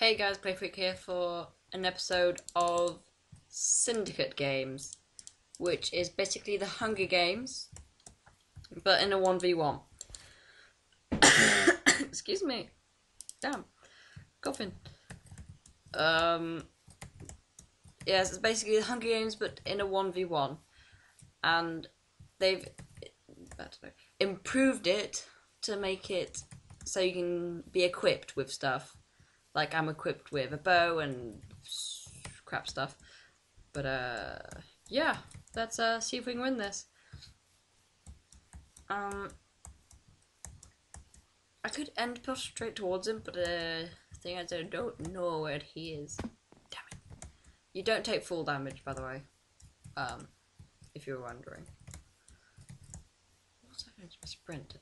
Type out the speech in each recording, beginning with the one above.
Hey guys, Playfreak here for an episode of Syndicate Games, which is basically the Hunger Games, but in a 1v1. Excuse me. Damn. Coughing. Um, yes, it's basically the Hunger Games, but in a 1v1. And they've know, improved it to make it so you can be equipped with stuff. Like I'm equipped with a bow and crap stuff. But uh yeah, let's uh see if we can win this. Um I could end push straight towards him, but uh the thing is I don't know where he is. Damn it. You don't take full damage by the way. Um if you were wondering. What's happening to my sprint to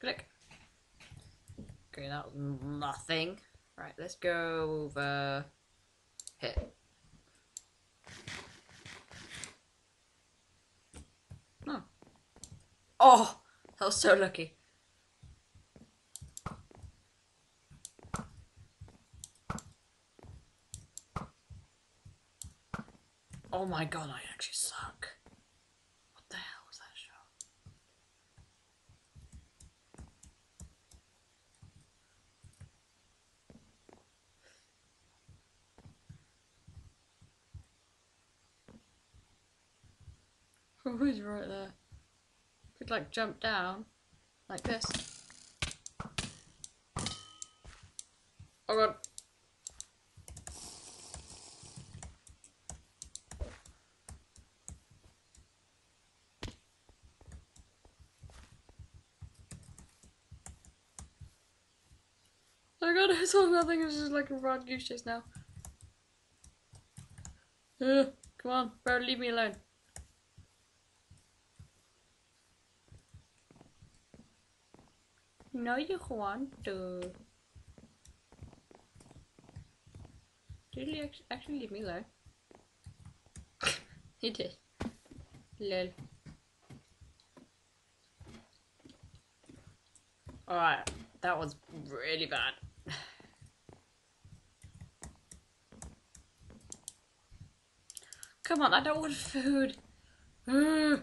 Click. Okay, that was nothing. Right, let's go over here. Oh. Oh, that was so lucky. Oh my god, I actually suck. What the hell was that shot? Who's right there? Could like jump down like this. Oh god. Oh god, I saw nothing, it's just like a rod goose chase now. Ugh, come on, bro, leave me alone. No, you want to. Did you actually leave me alone? he did. Lol. Alright, that was really bad. Come on, I don't want food. Mm.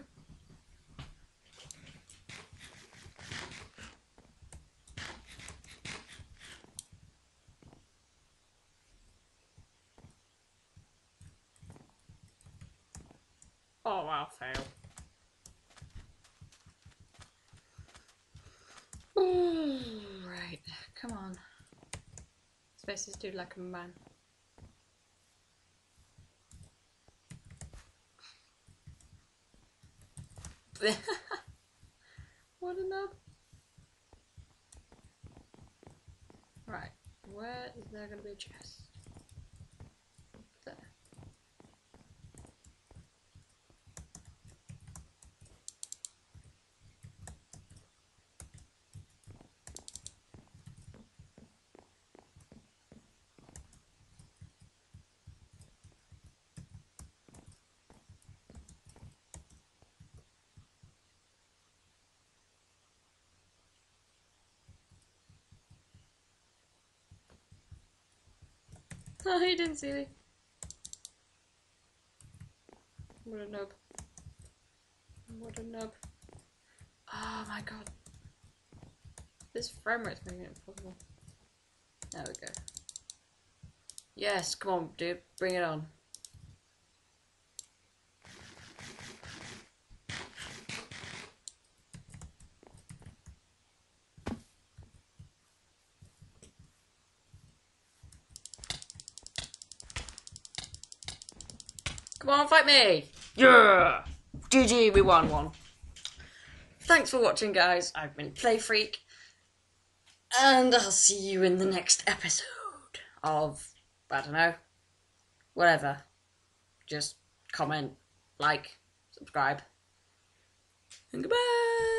Oh wow, fail. Right, come on. Space this dude like a man. what a nub. Right, where is there gonna be a chest? There. Oh, he didn't see me. What a nub. What a nub. Oh my god. This frame rate's making it impossible. There we go. Yes, come on, dude. Bring it on. Come on, fight me! Yeah! GG, we won one. Thanks for watching, guys. I've been Playfreak. And I'll see you in the next episode of, I don't know, whatever. Just comment, like, subscribe. And goodbye!